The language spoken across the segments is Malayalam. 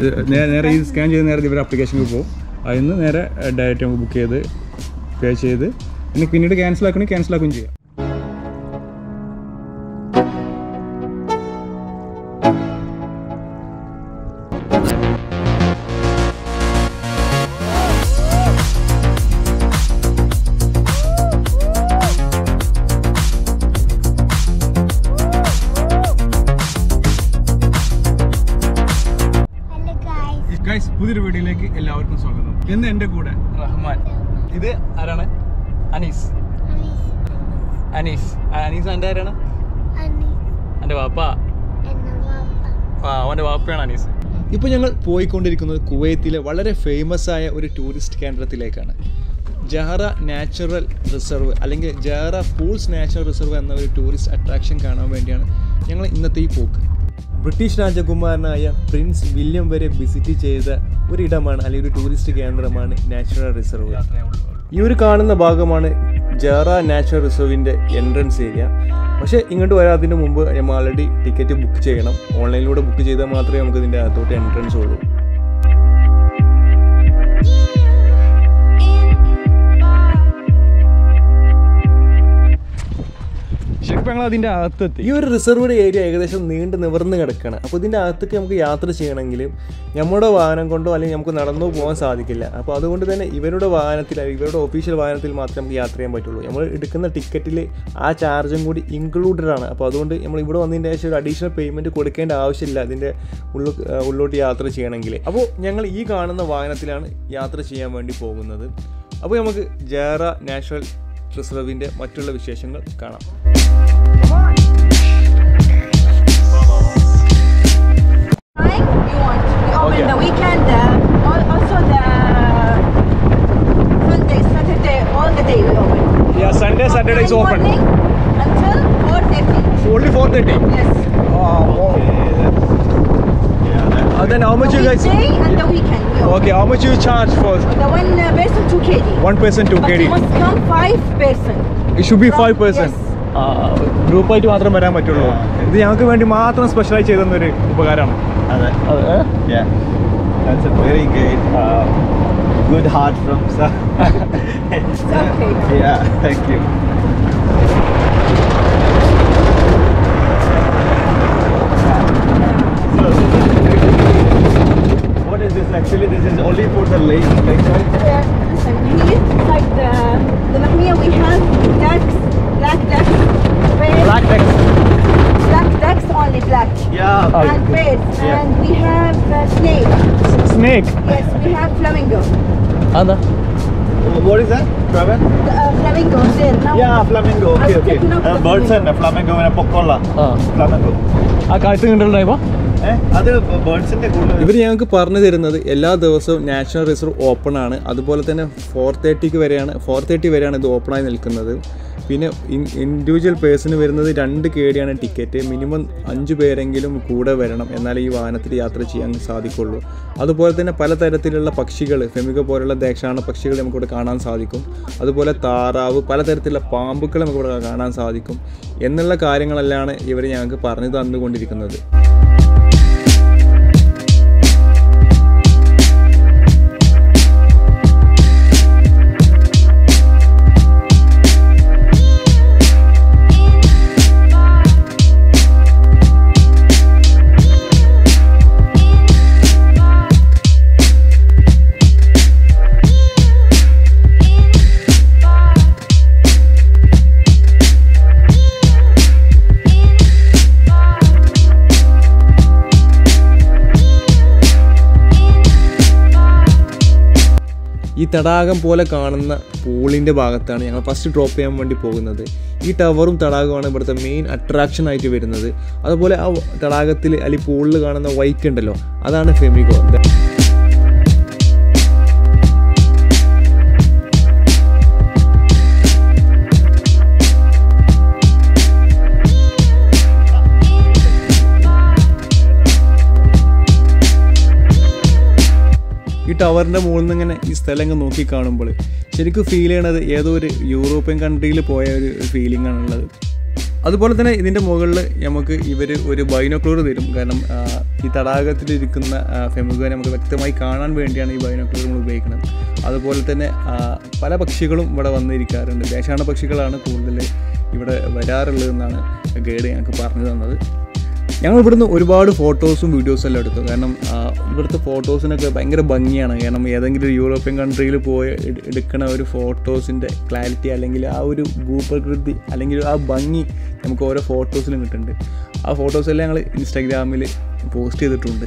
നേരെ നേരെ ഈ സ്കാൻ ചെയ്ത് നേരെ ഇവരുടെ അപ്ലിക്കേഷനിൽ പോകും. അതിൽ നിന്ന് നേരെ ഡയറക്റ്റ് നമുക്ക് ബുക്ക് ചെയ്ത് പേ ചെയ്ത് പിന്നെ പിന്നീട് ക്യാൻസൽ ആക്കണമെങ്കിൽ ക്യാൻസൽ ആക്കുകയും ചെയ്യാം. ഇന്ന് എന്റെ കൂടെ. റഹ്മാൻ. ഇത് ആരാണ്? അനീസ്. അനീസ്. അനീസ് എന്റെ ആരാണ്? എന്റെ വാപ്പ. എന്ന വാപ്പ ആ അവന്റെ വാപ്പയാണ് അനീസ്. ഇപ്പോൾ ഞങ്ങൾ പോയിക്കൊണ്ടിരിക്കുന്നത് കുവൈത്തിലെ വളരെ ഫേമസ് ആയ ഒരു ടൂറിസ്റ്റ് കേന്ദ്രത്തിലേക്കാണ്. ജഹറ നാച്ചുറൽ റിസർവ് അല്ലെങ്കിൽ ജഹറ പൂൾസ് നാച്ചുറൽ റിസർവ് എന്ന ഒരു ടൂറിസ്റ്റ് അട്രാക്ഷൻ കാണാൻ വേണ്ടിയാണ് ഞങ്ങൾ ഇന്നത്തെ ഈ പോക്ക്. ബ്രിട്ടീഷ് രാജകുമാരനായ പ്രിൻസ് വില്യം വരെ വിസിറ്റ് ചെയ്ത ഒരിടമാണ് അല്ലെങ്കിൽ ഒരു ടൂറിസ്റ്റ് കേന്ദ്രമാണ് നാച്ചുറൽ റിസർവ് ഈ ഒരു കാണുന്ന ഭാഗമാണ് ജാറ നാച്ചുറൽ റിസർവിന്റെ എൻട്രൻസ് ഏരിയ പക്ഷേ ഇങ്ങോട്ട് വരാതിന് മുമ്പ് നമ്മൾ ആൾറെഡി ടിക്കറ്റ് ബുക്ക് ചെയ്യണം. ഓൺലൈനിലൂടെ ബുക്ക് ചെയ്താൽ മാത്രമേ നമുക്ക് ഇതിന്റെ അകത്തോട്ട് എൻട്രൻസ് ഉള്ളൂ. ഞങ്ങൾ അതിന്റെ അകത്തെത്തി. ഈ ഒരു റിസർവ്ഡ് ഏരിയ ഏകദേശം നീണ്ട് നിവർന്ന് കിടക്കുകയാണ് അപ്പോൾ ഇതിന്റെ അകത്തേക്ക് നമുക്ക് യാത്ര ചെയ്യണമെങ്കിൽ നമ്മുടെ വാഹനം കൊണ്ടോ അല്ലെങ്കിൽ നമുക്ക് നടന്നു പോകാൻ സാധിക്കില്ല. അപ്പോൾ അതുകൊണ്ട് തന്നെ ഇവരുടെ വാഹനത്തിൽ ഇവരുടെ ഒഫീഷ്യൽ വാഹനത്തിൽ മാത്രമേ നമുക്ക് യാത്ര ചെയ്യാൻ പറ്റുള്ളൂ. നമ്മൾ എടുക്കുന്ന ടിക്കറ്റിൽ ആ ചാർജും കൂടി ഇൻക്ലൂഡഡ് ആണ്. അപ്പോൾ അതുകൊണ്ട് നമ്മൾ ഇവിടെ വന്നതിന്റെ ശേഷം ഒരു അഡീഷണൽ പേയ്മെന്റ് കൊടുക്കേണ്ട ആവശ്യമില്ല. അതിന്റെ ഉള്ളു ഉള്ളോട്ട് യാത്ര ചെയ്യണമെങ്കിൽ. അപ്പോൾ ഞങ്ങൾ ഈ കാണുന്ന വാഹനത്തിലാണ് യാത്ര ചെയ്യാൻ വേണ്ടി പോകുന്നത്. അപ്പോൾ നമുക്ക് ജേറ നാഷണൽ റിസർവിന്റെ മറ്റുള്ള വിശേഷങ്ങൾ കാണാം time you want. We open Okay. the weekend, uh, also the Sunday, Saturday, all the day we open. Yeah, Sunday, Saturday is open. Until 4.30. Only 430. Yes. Uh, then how much the you guys? Day and the weekend we. Okay, how much you charge for The one uh, person two kg. one person to But carry? must come five person. It should be five person. yes. ഗ്രൂപ്പായിട്ട് മാത്രം വരാൻ പറ്റുള്ളൂ ഇത് ഞങ്ങൾക്ക് വേണ്ടി മാത്രം സ്പെഷ്യലായി ചെയ്തെന്നൊരു ഉപകാരമാണ് അതെ Yeah. That's a very good, uh, good heart from sir. It's okay. yeah, thank you. What is this actually? This is only for the lake, like right? Uh, listen, here, like the, the Mahmiya, we have ducks, black ducks, red, Black text. black ducks only black. Yeah. Oh, and birds. Yeah. And we have uh, snake. Snake. Yes, we have flamingo. അതാ What is that? Travel? Uh, flamingo there. Now Yeah, flamingo. Okay, I'm okay. taking flamingo okay okay birds തന്നെ ഫ്ലാമിംഗോ പിന്നെ പൊക്കോള ആ ഫ്ലാമിംഗോ ആ കാഴ്ച കണ്ടിട്ടുണ്ടായപ്പോ ഇവർ ഞങ്ങൾക്ക് പറഞ്ഞു തരുന്നത് എല്ലാ ദിവസവും നാഷണൽ റിസർവ് ഓപ്പൺ ആണ്. അതുപോലെ തന്നെ ഫോർ തേർട്ടിക്ക് വരെയാണ്. ഫോർ തേർട്ടി വരെയാണ് ഇത് ഓപ്പൺ ആയി നിൽക്കുന്നത്. പിന്നെ ഇൻഡിവിജ്വൽ പേഴ്സണ് വരുന്നത് രണ്ട് കേടിയാണ് ടിക്കറ്റ് മിനിമം അഞ്ച് പേരെങ്കിലും കൂടെ വരണം. എന്നാലേ ഈ വാഹനത്തിൽ യാത്ര ചെയ്യാൻ സാധിക്കുള്ളൂ. അതുപോലെ തന്നെ പലതരത്തിലുള്ള പക്ഷികൾ ഫെമിക പോലുള്ള ദേശാണ പക്ഷികൾ നമുക്കിവിടെ കാണാൻ സാധിക്കും. അതുപോലെ താറാവ് പലതരത്തിലുള്ള പാമ്പുകൾ നമുക്കിവിടെ കാണാൻ സാധിക്കും. എന്നുള്ള കാര്യങ്ങളെല്ലാം ഇവർ ഞങ്ങൾക്ക് പറഞ്ഞു തന്നുകൊണ്ടിരിക്കുന്നത്. തടാകം പോലെ കാണുന്ന പൂളിന്റെ ഭാഗത്താണ് ഞങ്ങൾ ഫസ്റ്റ് ഡ്രോപ്പ് ചെയ്യാൻ വേണ്ടി പോകുന്നത്. ഈ ടവറും തടാകമാണ് ഇവിടുത്തെ മെയിൻ അട്രാക്ഷൻ ആയിട്ട് വരുന്നത്. അതുപോലെ ആ തടാകത്തിൽ അല്ലെങ്കിൽ പൂളിൽ കാണുന്ന വൈറ്റ് ഉണ്ടല്ലോ അതാണ് ഫെമിഗോ ടവറിന്റെ മുകളിൽ നിന്ന് ഇങ്ങനെ ഈ സ്ഥലം നോക്കി കാണുമ്പോൾ ശരിക്കും ഫീൽ ചെയ്യണത് ഏതോ ഒരു യൂറോപ്യൻ കൺട്രിയിൽ പോയ ഒരു ഫീലിംഗ് ആണുള്ളത് അതുപോലെ തന്നെ ഇതിന്റെ മുകളിൽ നമുക്ക് ഇവർ ഒരു ബൈനോക്ലൂർ തരും. കാരണം ഈ തടാകത്തിലിരിക്കുന്ന ഫെമുക നമുക്ക് വ്യക്തമായി കാണാൻ വേണ്ടിയാണ് ഈ ബൈനോക്ലൂർ നമ്മൾ ഉപയോഗിക്കുന്നത്. അതുപോലെ തന്നെ പല പക്ഷികളും ഇവിടെ വന്നിരിക്കാറുണ്ട്. ദേശാണ പക്ഷികളാണ് കൂടുതൽ ഇവിടെ വരാറുള്ളതെന്നാണ് ഗൈഡ് ഞങ്ങൾക്ക് പറഞ്ഞു തന്നത്. ഞങ്ങൾ ഇവിടുന്ന് ഒരുപാട് ഫോട്ടോസും വീഡിയോസും എല്ലാം എടുത്തു. കാരണം ഇവിടുത്തെ ഫോട്ടോസിനൊക്കെ ഭയങ്കര ഭംഗിയാണ്. കാരണം ഏതെങ്കിലും യൂറോപ്യൻ കൺട്രിയിൽ പോയി എട്- എടുക്കണ ഒരു ഫോട്ടോസിന്റെ ക്ലാരിറ്റി അല്ലെങ്കിൽ ആ ഒരു ഭൂപ്രകൃതി അല്ലെങ്കിൽ ആ ഭംഗി നമുക്ക് ഓരോ ഫോട്ടോസിലും കിട്ടുന്നുണ്ട്. ആ ഫോട്ടോസെല്ലാം ഞങ്ങൾ ഇൻസ്റ്റാഗ്രാമിൽ പോസ്റ്റ് ചെയ്തിട്ടുണ്ട്.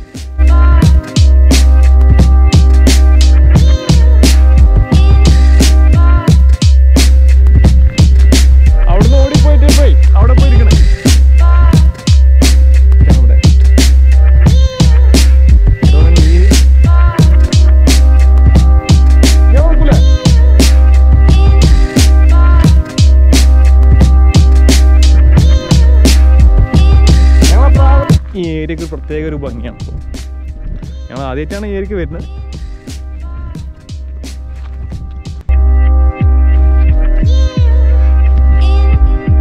ഈ ഏരിയക്ക് പ്രത്യേക ഒരു ഭംഗിയാണ്. ഞങ്ങൾ ആദ്യമായിട്ടാണ് ഈ ഏരിയക്ക് വരുന്നത്.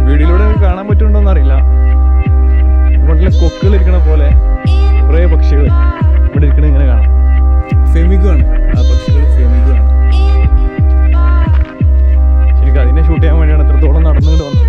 വീടിലൂടെ കാണാൻ പറ്റുന്നുണ്ടോന്ന് അറിയില്ല. ഇവിടെ കൊക്കുകൾ ഇരിക്കണ പോലെ കുറേ പക്ഷികൾ ഇവിടെ ഇരിക്കണ ഇങ്ങനെ കാണാം. ഫെമിഗാണ്. ആ പക്ഷികൾ ഫെമിഗാണ്. ശരിക്കും അതിനെ ഷൂട്ട് ചെയ്യാൻ വേണ്ടിയാണ് എത്രത്തോളം നടന്നുകൊണ്ട് വന്നത്.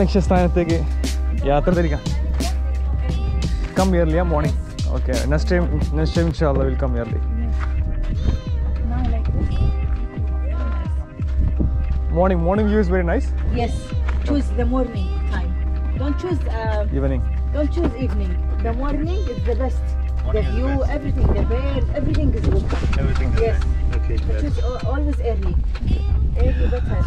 ലക്ഷ്യസ്ഥാനത്തേക്ക് യാത്ര തിരിക്കാം കം ഇയർലി ആ morning okay next time next time ഇൻഷാല്ല will come early Now like this. Morning morning view is very nice Yes, choose the morning time. Don't choose. Uh, evening don't choose evening. The morning is the best. the view, everything, the birds, everything is good. Everything is Yes. there. Okay, good. Choose al- always early. Early better.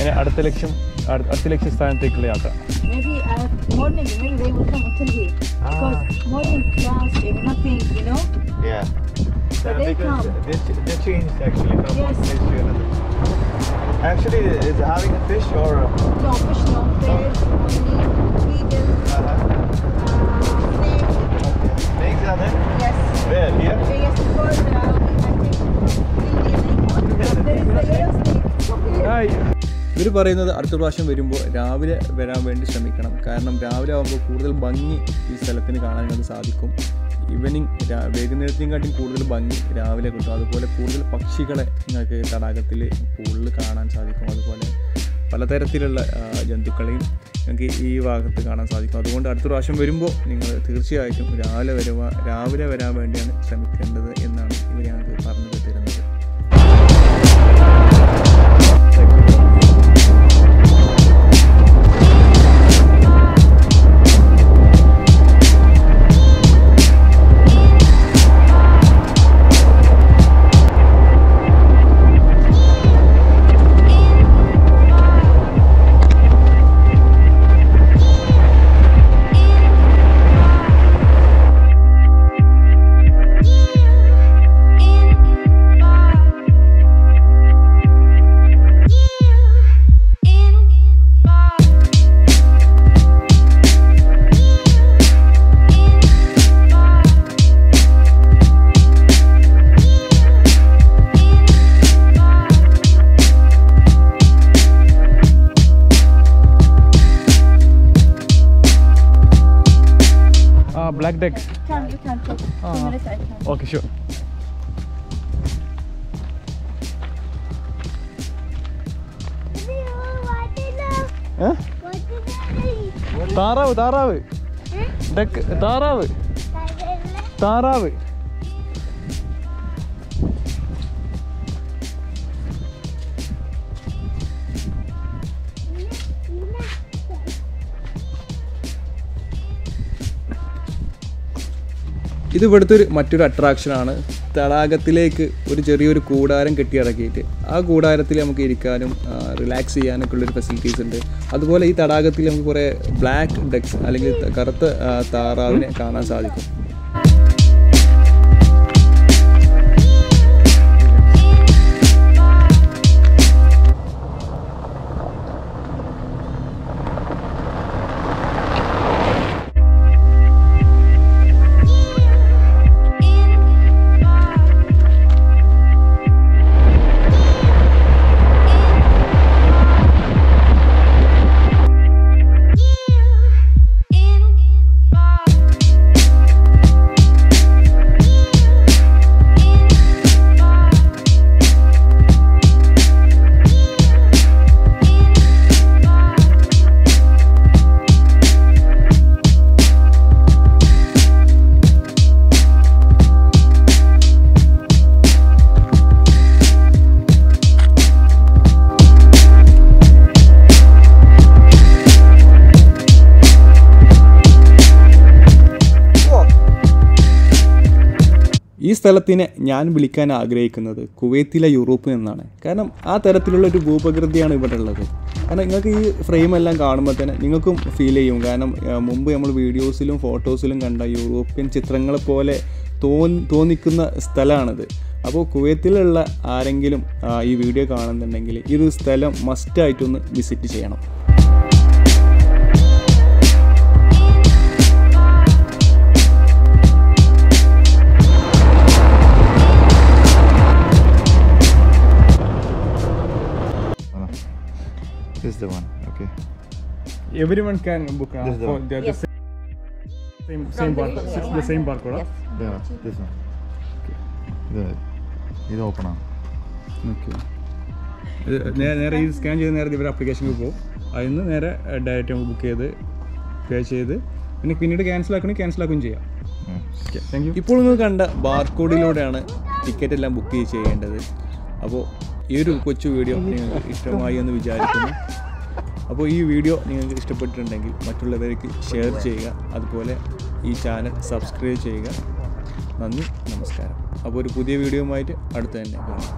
അതിന് അടുത്ത ലക്ഷ്യം അടു- അടുത്ത ലക്ഷ്യസ്ഥാനത്തേക്കുള്ള യാത്ര Maybe uh, morning, maybe they will come until here. Because morning class and nothing, you know. Yeah. But they because come. They, ch- they changed actually from one Yes. place to another. Actually, is it having a fish or? A, No, fish, no. Birds, only eagles, uh-huh. uh, snakes. Okay. Snakes are there? Yes. Where? Here? Yes, because uh, I think there is the yellow snake. ഇവർ പറയുന്നത് അടുത്ത പ്രാവശ്യം വരുമ്പോൾ രാവിലെ വരാൻ വേണ്ടി ശ്രമിക്കണം. കാരണം രാവിലെ ആകുമ്പോൾ കൂടുതൽ ഭംഗി ഈ സ്ഥലത്തിന് നിങ്ങൾക്ക് സാധിക്കും. ഈവനിങ് വൈകുന്നേരത്തിനെക്കാട്ടും കൂടുതൽ ഭംഗി രാവിലെ കിട്ടും. അതുപോലെ കൂടുതൽ പക്ഷികളെ നിങ്ങൾക്ക് തടാകത്തിൽ കൂടുതൽ കാണാൻ സാധിക്കും. അതുപോലെ പലതരത്തിലുള്ള ജന്തുക്കളെയും നിങ്ങൾക്ക് ഈ ഭാഗത്ത് കാണാൻ സാധിക്കും. അതുകൊണ്ട് അടുത്ത പ്രാവശ്യം വരുമ്പോൾ നിങ്ങൾ തീർച്ചയായിട്ടും രാവിലെ വരുവാ രാവിലെ വരാൻ വേണ്ടിയാണ് ശ്രമിക്കേണ്ടത് എന്നാണ് ഇവർ ഞങ്ങൾക്ക് black duck Come, you can talk. Two Ah. minutes, I can. Okay sure താറാവ് താറാവ് ഡെക്ക് താറാവ് താറാവ് ഇത് ഇവിടുത്തെ ഒരു മറ്റൊരു അട്രാക്ഷനാണ് തടാകത്തിലേക്ക് ഒരു ചെറിയൊരു കൂടാരം കെട്ടിയിറക്കിയിട്ട് ആ കൂടാരത്തിൽ നമുക്ക് ഇരിക്കാനും റിലാക്സ് ചെയ്യാനൊക്കെ ഉള്ളൊരു ഫെസിലിറ്റീസ് ഉണ്ട്. അതുപോലെ ഈ തടാകത്തിൽ നമുക്ക് കുറേ ബ്ലാക്ക് ഡെക്സ് അല്ലെങ്കിൽ കറുത്ത താറാവിനെ കാണാൻ സാധിക്കും. സ്ഥലത്തിനെ ഞാൻ വിളിക്കാൻ ആഗ്രഹിക്കുന്നത് കുവൈത്തിലെ യൂറോപ്പ് എന്നാണ് കാരണം ആ തരത്തിലുള്ള ഒരു ഭൂപ്രകൃതിയാണ് ഇവിടെ ഉള്ളത്. കാരണം നിങ്ങൾക്ക് ഈ ഫ്രെയിം എല്ലാം കാണുമ്പോൾ തന്നെ നിങ്ങൾക്കും ഫീൽ ചെയ്യും. കാരണം മുമ്പ് നമ്മൾ വീഡിയോസിലും ഫോട്ടോസിലും കണ്ട യൂറോപ്യൻ ചിത്രങ്ങളെ പോലെ തോന്നി തോന്നിക്കുന്ന സ്ഥലമാണിത്. അപ്പോൾ കുവൈത്തിലുള്ള ആരെങ്കിലും ഈ വീഡിയോ കാണുന്നുണ്ടെങ്കിൽ ഈ ഒരു സ്ഥലം മസ്റ്റായിട്ടൊന്ന് വിസിറ്റ് ചെയ്യണം. This is the one. Okay. Everyone can book. Book This the one. Yes. the same, same From the- yeah. the same ബാർക്കോഡാ Yes. Yeah, this one. Okay. ഇത് ഇത് ഓപ്പൺ ആണ് ഓക്കെ നേരെ ഈ സ്കാൻ ചെയ്ത് നേരെ ഇവർ അപ്ലിക്കേഷനിൽ പോകും അതിൽ നിന്ന് നേരെ ഡയറക്റ്റ് നമുക്ക് ബുക്ക് ചെയ്ത് പേ ചെയ്ത് പിന്നെ പിന്നീട് ക്യാൻസൽ ആക്കണമെങ്കിൽ ക്യാൻസൽ ആക്കുകയും ചെയ്യാം ഇപ്പോൾ നിങ്ങൾ കണ്ട ബാർകോഡിലൂടെയാണ് ടിക്കറ്റ് എല്ലാം ബുക്ക് ചെയ്യേണ്ടത് അപ്പോൾ ഈ ഒരു കൊച്ചു വീഡിയോ നിങ്ങൾക്ക് ഇഷ്ടമായി എന്ന് വിചാരിക്കുന്നു. അപ്പോൾ ഈ വീഡിയോ നിങ്ങൾക്ക് ഇഷ്ടപ്പെട്ടിട്ടുണ്ടെങ്കിൽ മറ്റുള്ളവർക്ക് ഷെയർ ചെയ്യുക. അതുപോലെ ഈ ചാനൽ സബ്സ്ക്രൈബ് ചെയ്യുക. നന്ദി നമസ്കാരം. അപ്പോൾ ഒരു പുതിയ വീഡിയോയുമായിട്ട് അടുത്ത് തന്നെ കാണാം.